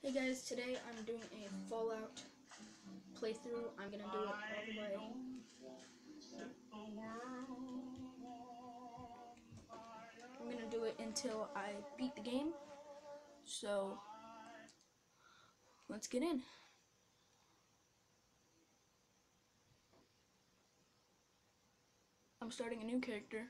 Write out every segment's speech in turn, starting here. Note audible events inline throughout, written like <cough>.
Hey guys, today I'm doing a Fallout playthrough. I'm gonna do it all the way. I'm gonna do it until I beat the game. So, let's get in. I'm starting a new character.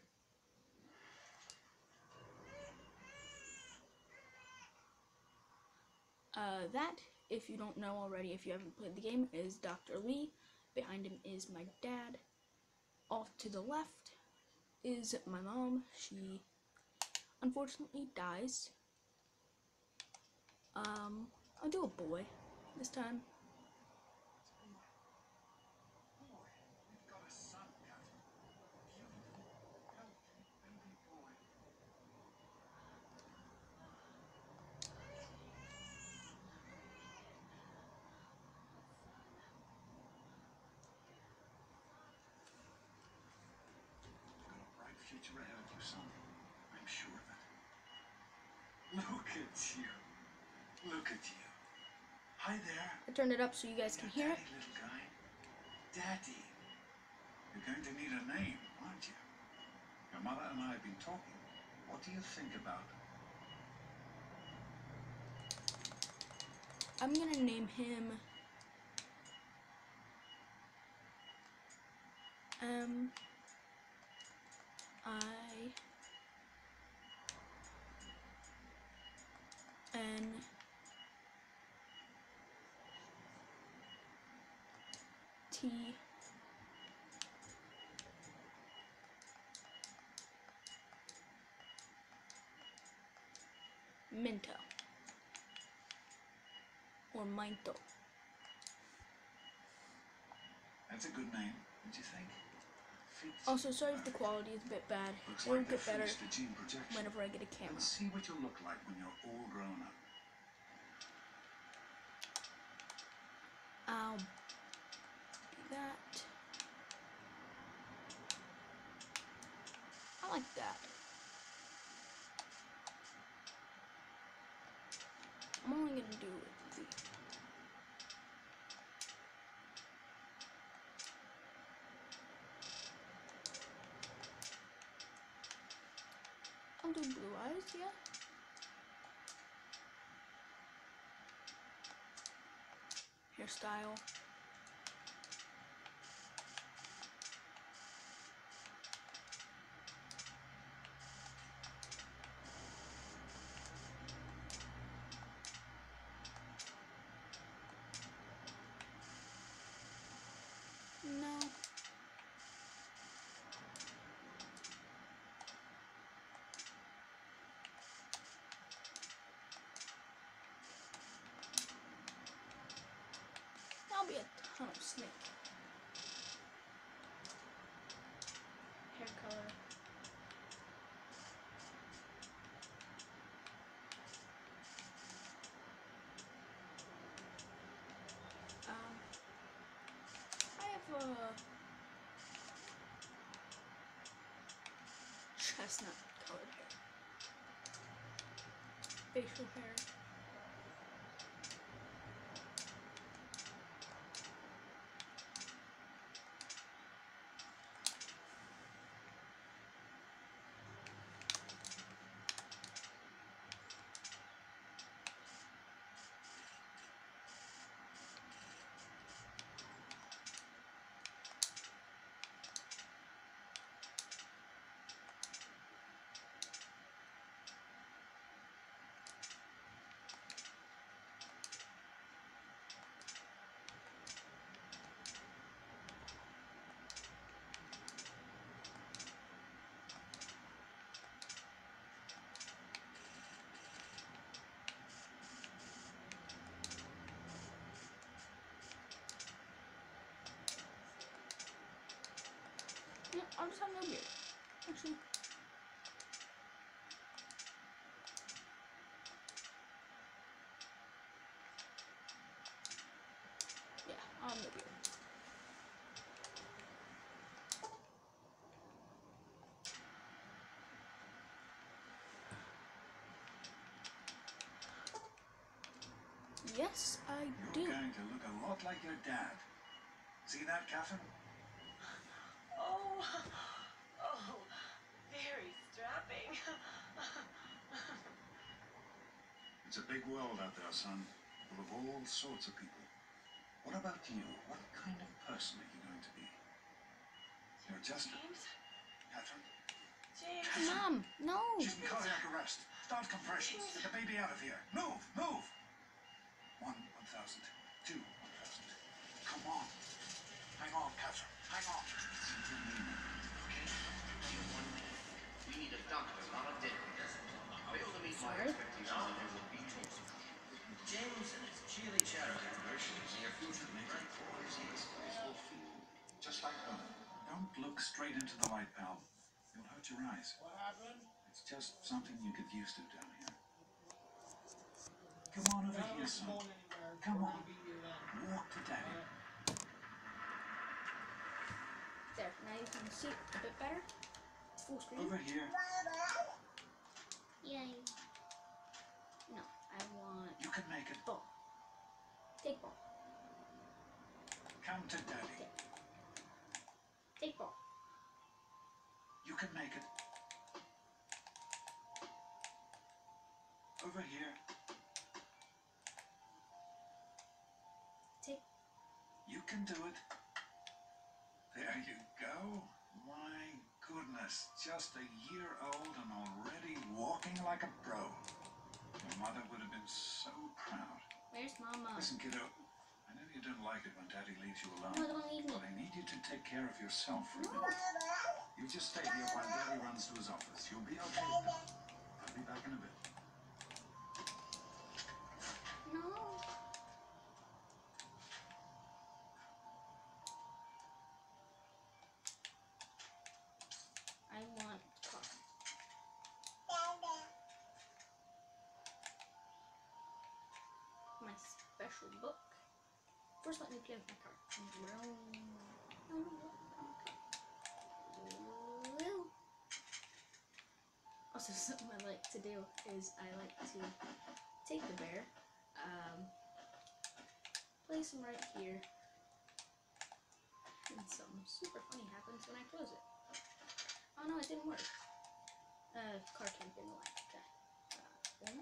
Uh, that, if you don't know already, if you haven't played the game, is Dr. Li. Behind him is my dad. Off to the left is my mom. She unfortunately dies. Um, I'll do a boy this time. We've got a son, Captain. Beautiful, healthy, baby boy. You've got a bright future ahead of you, son. I'm sure of it. Look at you. Look at you. Hi there. I turned it up so you guys can hear it. Daddy, little guy. Daddy. You're going to need a name, aren't you? Your mother and I have been talking. What do you think about I'm gonna name him M I N T Minto or Minto. That's a good name, don't you think? Also, sorry if the quality is a bit bad. It'll like get better whenever I get a camera. Let's see what you'll look like when you're all grown up. I'll do that. I like that. I'm only gonna do the I'll do blue eyes, yeah. Hairstyle. No. That'll be a ton of snake. Hair color. Um, I have a chestnut colored hair. Facial hair. Yeah, I'll just have no beard. Actually. Yeah, I'll have no beard. Yes, I do. You're going to look a lot like your dad. See that, Catherine? Oh, oh, very strapping. It's a big world out there, son, full of all sorts of people. What about you? What kind of person are you going to be? You're just a... James? Catherine? James? Mom, no. She's in cardiac arrest. Start compressions. Get the baby out of here. Move, move. One, one thousand. Two, one thousand. Come on. Hang on, Catherine. Hang on. Okay? One minute. We need a doctor, not a dentist. Fail to meet my Sorry? expectations and there will be toast. James and his chili chatter commercials near future makeup boys and his will feel Just like women. Don't look straight into the light, pal. You'll hurt your eyes. What happened? It's just something you get used to down here. Come on over here, son. Come on. gonna be here then. Walk to daddy. There, now you can see it a bit better. Full screen. Over here. Yay. No, I want You can make it. ball. Take ball. Come to daddy. Take ball. You can make it. Over here. Can do it. There you go. My goodness, just a year old and already walking like a pro. Your mother would have been so proud. Where's Mama? Listen, kiddo, I know you don't like it when Daddy leaves you alone, No, don't leave me. but I need you to take care of yourself for a minute. You just stay here while Daddy runs to his office. You'll be okay. I'll be back in a bit. Special book. First, let me play with my car. Also, <laughs> something I like to do is I like to take the bear, um, place him right here, and something super funny happens when I close it. Oh no, it didn't work. Uh, car cam didn't like that. Uh, boom.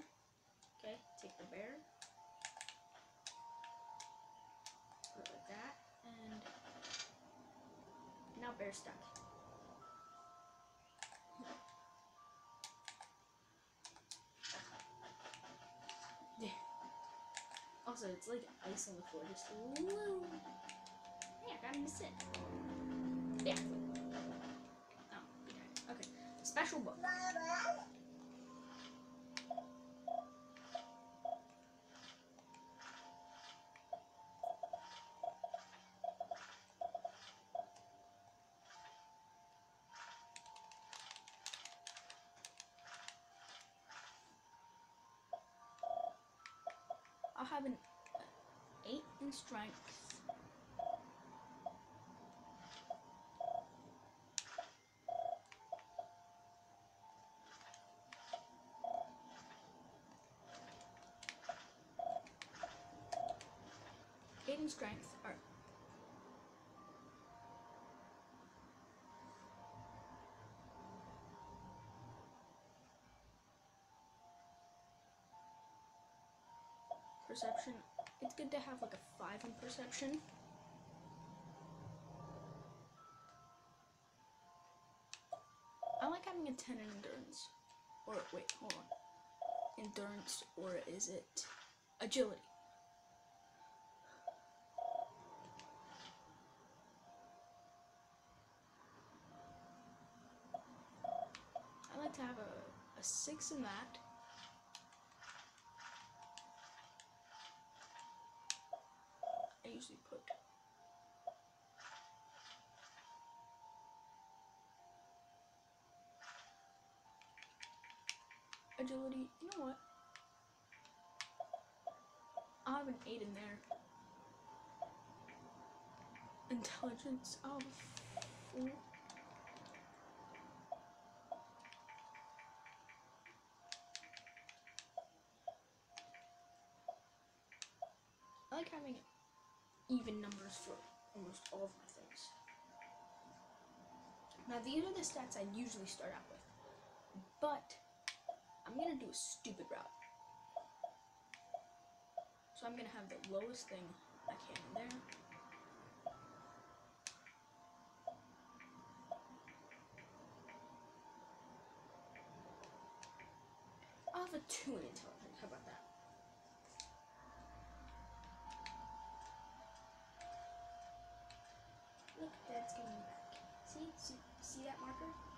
Okay, take the bear. Like that, and now bear stuck. Yeah. Also, it's like ice on the floor, just woo. Hey, I got him to sit. Yeah. Oh. Okay. Special book. 8 in strength. Eight in strength. Or perception. Good to have like a five in perception. I like having a ten in endurance. Or wait, hold on. Endurance, or is it agility? I like to have a, a six in that. Agility. You know what? I'll have an eight in there. Intelligence of four. like having even numbers for almost all of my things. Now these are the stats I usually start out with, but I'm gonna do a stupid route. So I'm gonna have the lowest thing I can in there. I'll have a two in intelligence. How about that? Look, Dad's coming back. See? See, see that marker?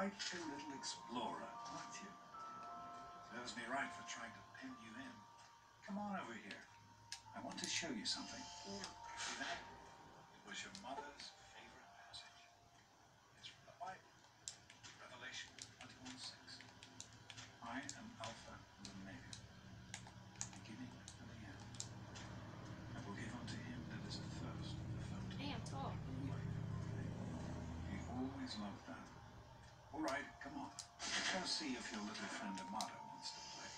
Quite a little explorer, aren't you? Serves me right for trying to pin you in. Come on over here. I want to show you something. See that? It was your mother's favorite passage. It's from the Bible. Revelation 21 6. I am Alpha and Omega, the beginning and the end. I will give unto him that is athirst the fountain Hey, I'm tall. of life. He always loved that. All right, come on. Let's go see if your little friend wants to play.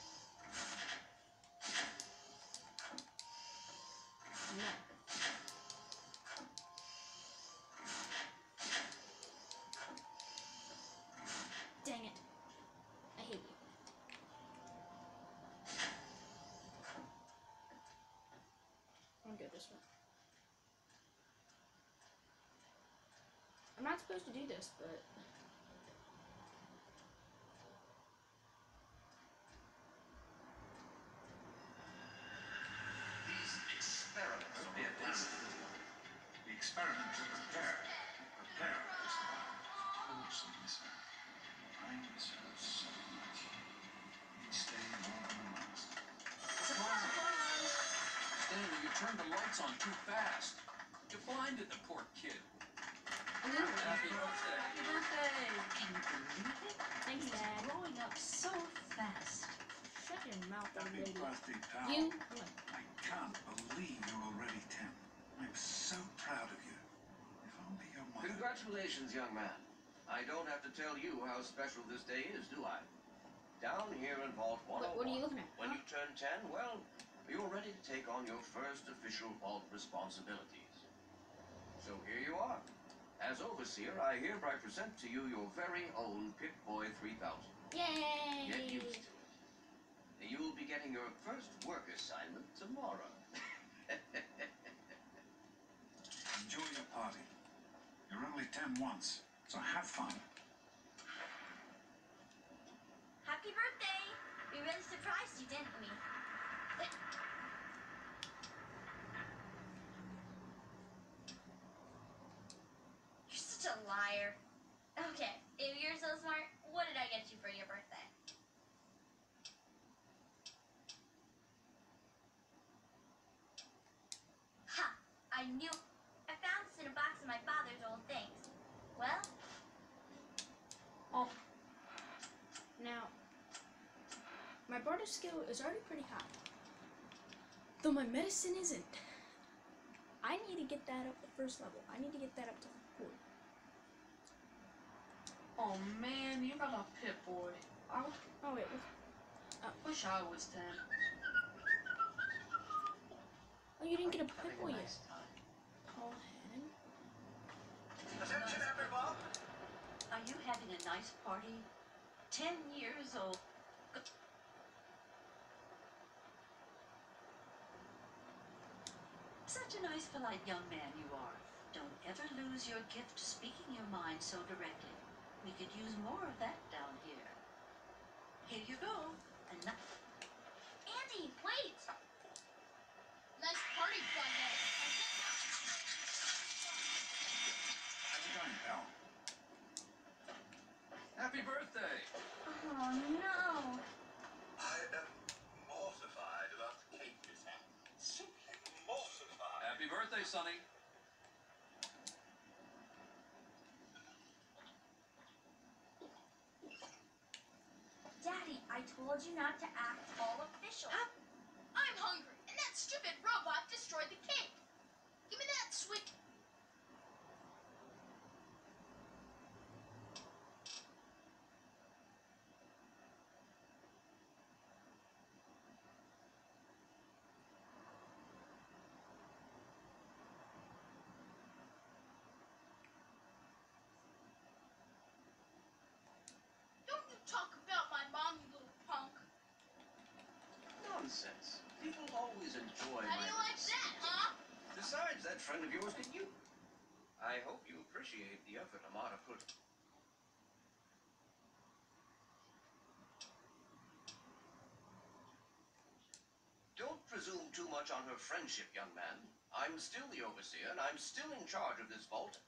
Dang it. I hate you. I'm good this one. I'm not supposed to do this, but lights on too fast. You blinded the poor kid. Happy birthday. Happy birthday! Can you believe it? thanks, He's Dad. growing up so fast. Shut your mouth, old Happy lady. birthday, pal. You? I can't believe you're already 10. I'm so proud of you. If only your mother. Congratulations, young man. I don't have to tell you how special this day is, do I? Down here in Vault 101. What, what are you looking at? When Huh? you turn 10, well, you're ready to take on your first official vault responsibilities. So here you are. As overseer, I hereby present to you your very own Pip-Boy 3000. Yay! Get used to it. You'll be getting your first work assignment tomorrow. <laughs> Enjoy your party. You're only 10 once, so have fun. Happy birthday! We really surprised you, didn't we? You're such a liar. Okay, if you're so smart, what did I get you for your birthday? Ha! I knew. I found this in a box of my father's old things. Well, Oh. Now, my skill is already pretty high. Though my medicine isn't. I need to get that up the first level. I need to get that up to four. Oh man, you got a Pip-Boy. I w- Oh wait, what- wish I was 10. oh you didn't get a pit a boy yet. time. Paul Hannon. Attention, everyone! Are you having a nice party? Ten years old. Nice, polite young man you are. Don't ever lose your gift speaking your mind so directly. We could use more of that down here. Here you go. Now, Andy, wait! birthday, Sonny. Daddy, I told you not to act all official. Huh? I'm hungry, and that stupid robot destroyed the cake. Give me that sweet talk about my mom, you little punk. Nonsense. People always enjoy How do you like that, huh? Besides, that friend of yours did you. I hope you appreciate the effort Amata put. Don't presume too much on her friendship, young man. I'm still the overseer, and I'm still in charge of this vault.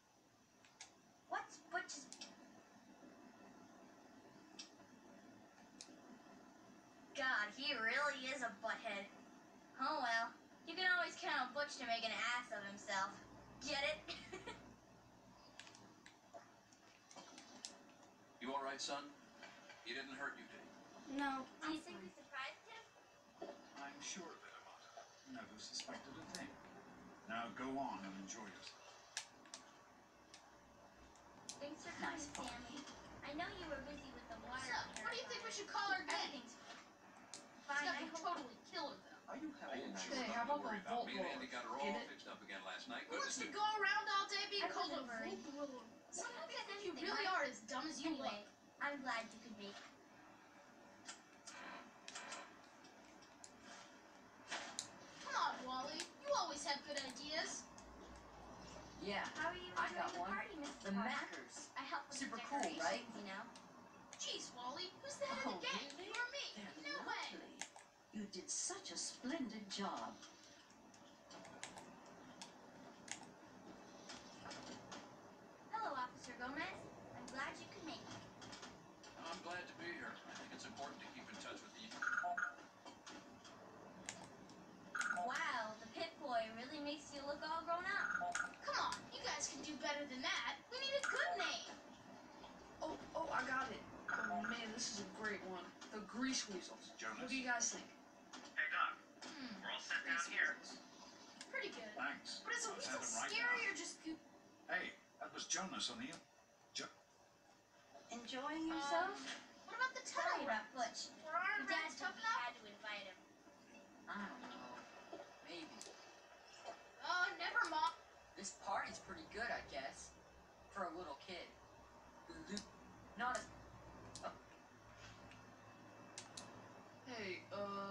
What's Butch's God, he really is a butthead. Oh well. You can always count on Butch to make an ass of himself. Get it? <laughs> You all right, son? He didn't hurt you, did he? No, Do you think we surprised him? I'm sure of it, Amata. Never suspected a thing. Now go on and enjoy yourself. Thanks for coming, Nice. Sammy. I know you were busy with the water. So, what do you think we should call her again? Everything's It's fine. I gonna hope totally kill her, though. Oh, Are you having a nice sure, Hey, nothing how to about worry the about. Me and Volt Andy got her Lord? all Get it? fixed up again last night. Who Good wants to to see go around all day being I called a wasn't worried. fool? What Someone if thinks you anything, really I- are as dumb as you Anyway, look. I'm glad you could make it. Come on, Wally. You always have good ideas. Yeah, How are you I enjoying got the one. party, Mrs. the Palmer? Mackers. I helped with Super the cool, decorations, right? you know. Jeez, Wally. Who's the head Oh, of the gang? really? You or me? They're No way. lovely. You did such a splendid job. Hello, Officer Gomez. I'm glad you could make it. I'm glad to be here. I think it's important to keep in touch with the. Wow, the Pip-Boy really makes you look all grown up. Come on. You guys can do better than that. We need a good name. Oh, oh, I got it. Oh man, this is a great one. The Grease Weasels. Jonas? What do you guys think? Hey, Doc, Hmm. we're all set down Grease here. Pretty good. Thanks. But is a weasel right scary now. or just goop? Hey, that was Jonas on the in- Jo- Enjoying yourself? Um, what about the Sorry tunnel about Butch. Were our Your dad rats tough we enough? had to invite him. I don't know. Maybe. Oh, never mind. This party's pretty good, I guess. For a little kid. Not as. Hey,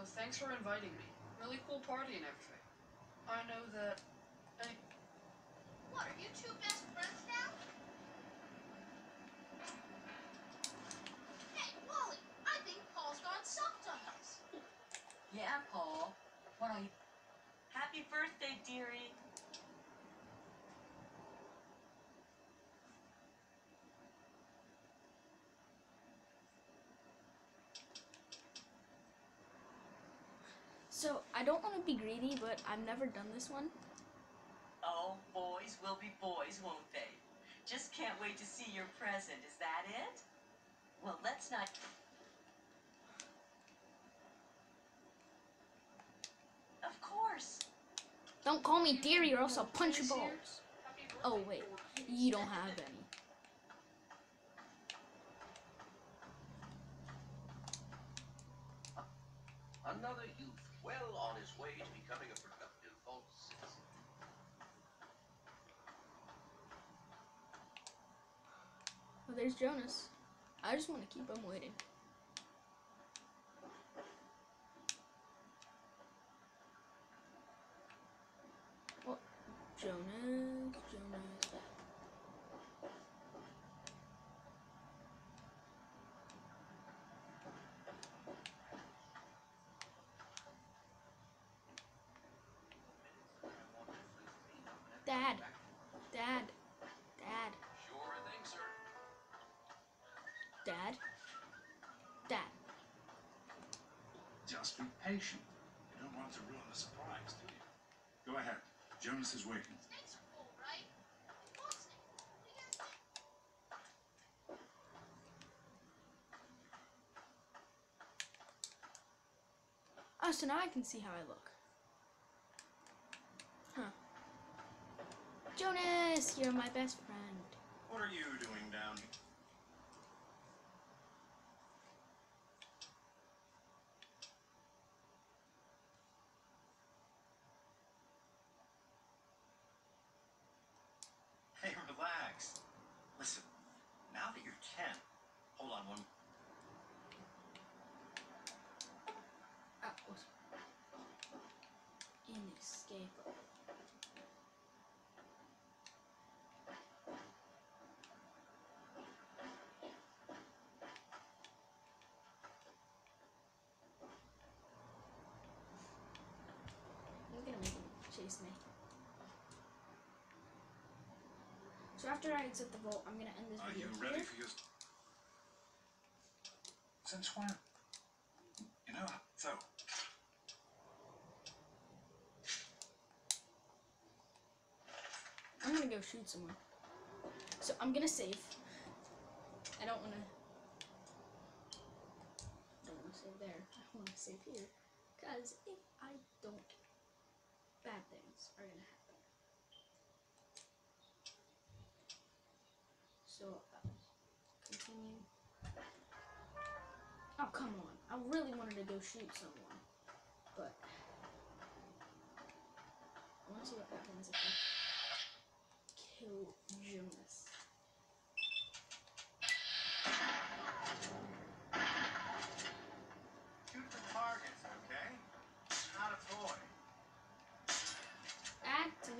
uh, thanks for inviting me. Really cool party and everything. I know that. Hey, What, are you two best friends now? Hey, Wally, I think Paul's gone soft on us. Yeah, Paul. Why don't you. Happy birthday, dearie. So I don't want to be greedy, but I've never done this one. Oh, boys will be boys, won't they? Just can't wait to see your present. Is that it? Well, let's not. Of course. Don't call me dearie or else I'll punch your balls. Oh wait, you don't have any. Another well on his way to becoming a productive citizen. Oh, there's Jonas. I just want to keep him waiting. Oh, Jonas, Jonas. Patient. You don't want to ruin the surprise, do you? Go ahead. Jonas is waiting. Snakes are cool, right? Love snakes. What do you guys think? Oh, so now I can see how I look. Huh. Jonas, you're my best friend. What are you doing down here? Hey, relax. Listen, now that you're 10, hold on one. Ah, whoops. escape. I'm gonna make him chase me. So after I exit the vault, I'm gonna end this Are video you ready here. for your... Since when? You know, so... I'm gonna go shoot someone. So I'm gonna save. I don't wanna. I Don't wanna save there. I wanna save here, cause if I don't, bad things are gonna happen. So uh, continue. Oh come on! I really wanted to go shoot someone, but I want to see what happens if I kill Jonas. Shoot the targets, okay? Not a toy. Ah, to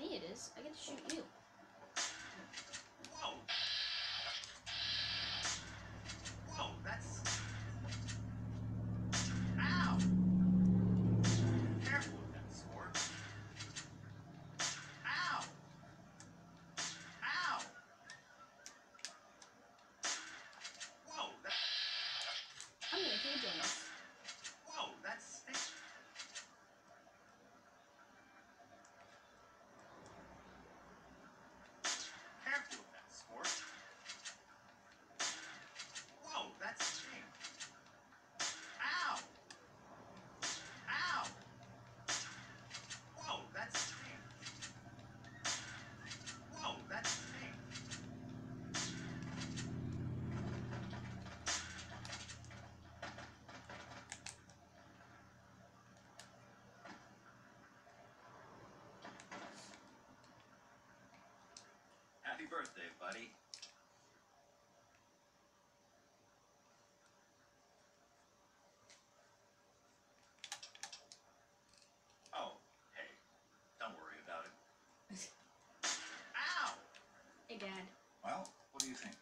I get to shoot you. Whoa! Whoa, that's. Ow! Careful with that sword. Ow! Ow! Whoa, that. I'm gonna kill Jonas. Whoa, that's. Careful with that sword. Whoa, that's cheap. Ow! Ow! Whoa, that's cheap. Whoa, that's cheap. Happy birthday, buddy. Oh, hey, don't worry about it. Ow! Hey, Dad. Well, what do you think?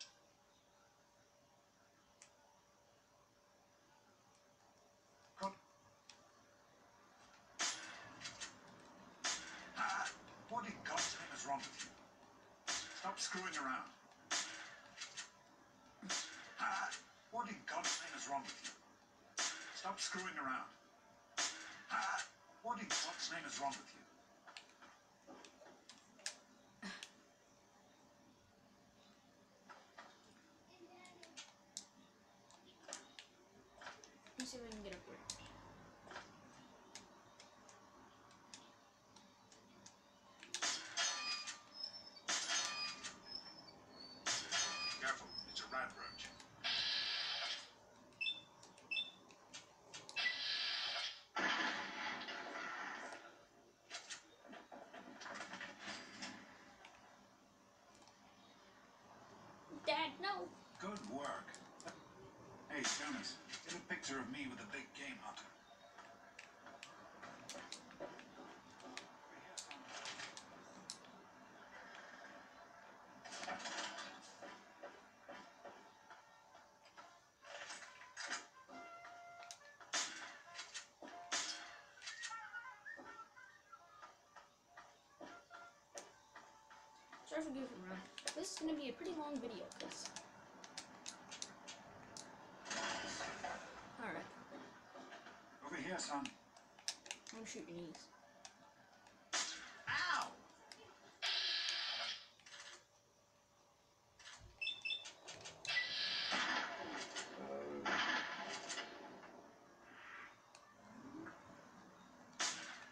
Good. Ah, what in God's name is wrong with you? Stop screwing around. Ah, what in God's name is wrong with you? Stop screwing around. Ah, what in God's name is wrong with you? See if I can get up here. Careful, it's a radroach. Dad, no. Good work. Hey, Jonas, get a picture of me with a big game hunter. Sorry for goofing around. This is gonna be a pretty long video, cause. All right, Over here, son. I'm shooting these. Ow!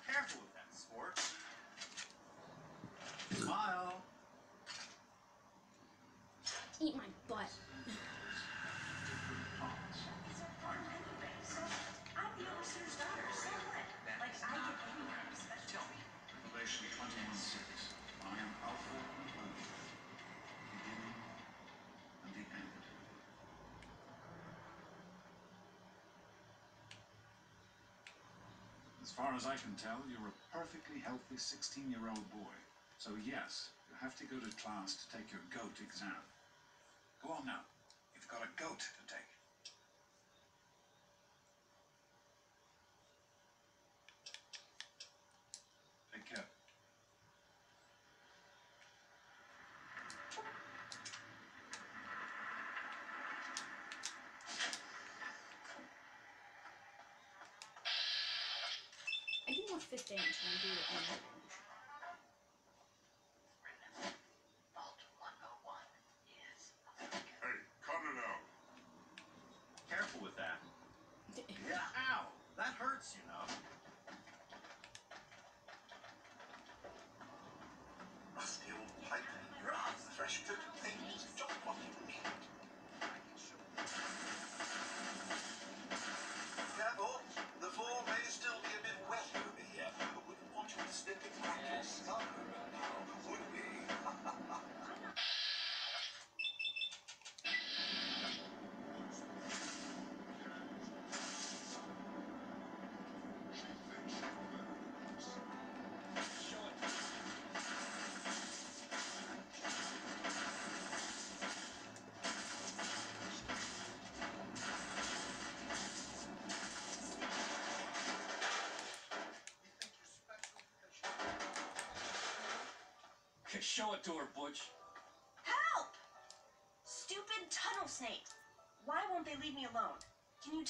Careful with that sword. Smile. Eat my butt. It's a fun anyway, so I'm the overseer's daughter, so what? Like, I get paid. As far as I can tell, you're a perfectly healthy 16 year old boy. So, yes, you have to go to class to take your GOAT exam. Go on now. You've got a GOAT to. Take Show it to her, Butch. Help! Stupid tunnel snake. Why won't they leave me alone? Can you?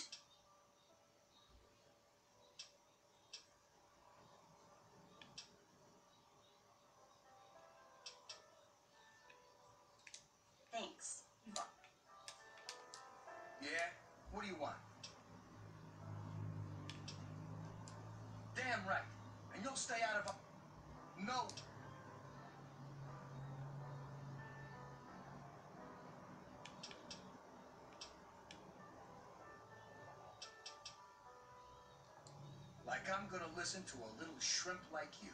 Thanks. You. Yeah? What do you want? Damn right. And you'll stay out of. a- No. Listen to a little shrimp like you.